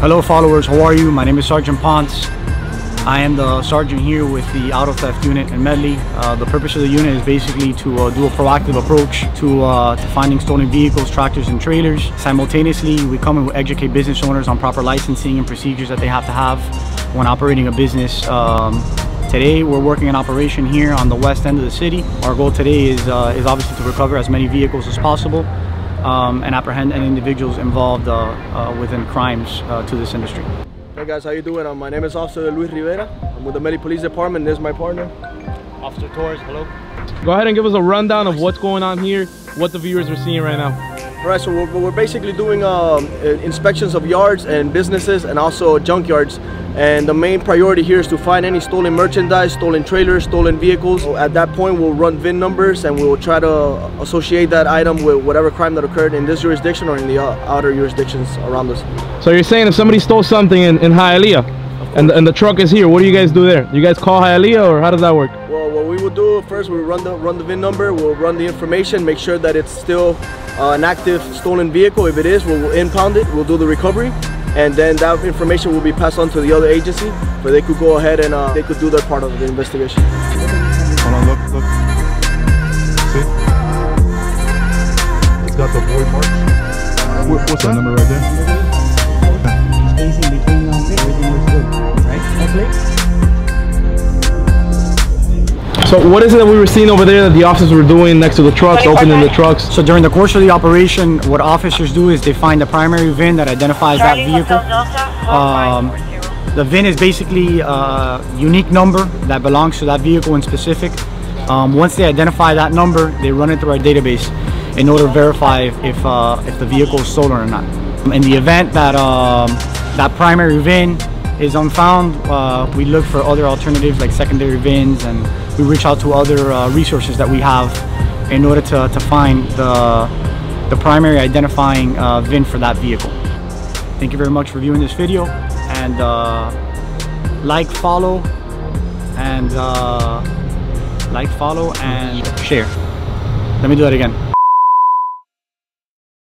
Hello followers, how are you? My name is Sergeant Ponce. I am the sergeant here with the auto theft unit in Medley. Uh, the purpose of the unit is basically to uh, do a proactive approach to, uh, to finding stolen vehicles, tractors, and trailers. Simultaneously, we come and educate business owners on proper licensing and procedures that they have to have when operating a business. Um, today, we're working an operation here on the west end of the city. Our goal today is, uh, is obviously to recover as many vehicles as possible um, and apprehend any individuals involved uh, uh, within crimes uh, to this industry. Hey guys, how you doing? Uh, my name is Officer Luis Rivera. I'm with the Medley Police Department. This is my partner. Officer Torres, hello. Go ahead and give us a rundown of what's going on here, what the viewers are seeing right now. All right, so we're, we're basically doing um, inspections of yards and businesses and also junkyards. And the main priority here is to find any stolen merchandise, stolen trailers, stolen vehicles. At that point, we'll run VIN numbers and we'll try to associate that item with whatever crime that occurred in this jurisdiction or in the uh, outer jurisdictions around us. So you're saying if somebody stole something in, in Hialeah and, and the truck is here, what do you guys do there? You guys call Hialeah or how does that work? Well, what we will do first, we'll run the, run the VIN number, we'll run the information, make sure that it's still uh, an active stolen vehicle. If it is, we'll impound it, we'll do the recovery and then that information will be passed on to the other agency where they could go ahead and uh, they could do their part of the investigation. Hold on, look, look. See? It's got the marks. What's that number right there? So what is it that we were seeing over there that the officers were doing next to the trucks, opening the trucks? So during the course of the operation, what officers do is they find the primary VIN that identifies that vehicle. Um, the VIN is basically a unique number that belongs to that vehicle in specific. Um, once they identify that number, they run it through our database in order to verify if, if, uh, if the vehicle is stolen or not. In the event that um, that primary VIN is unfound, uh, we look for other alternatives like secondary VINs and we reach out to other uh, resources that we have in order to, to find the, the primary identifying uh, VIN for that vehicle. Thank you very much for viewing this video and uh, like, follow, and uh, like, follow, and share. Let me do that again.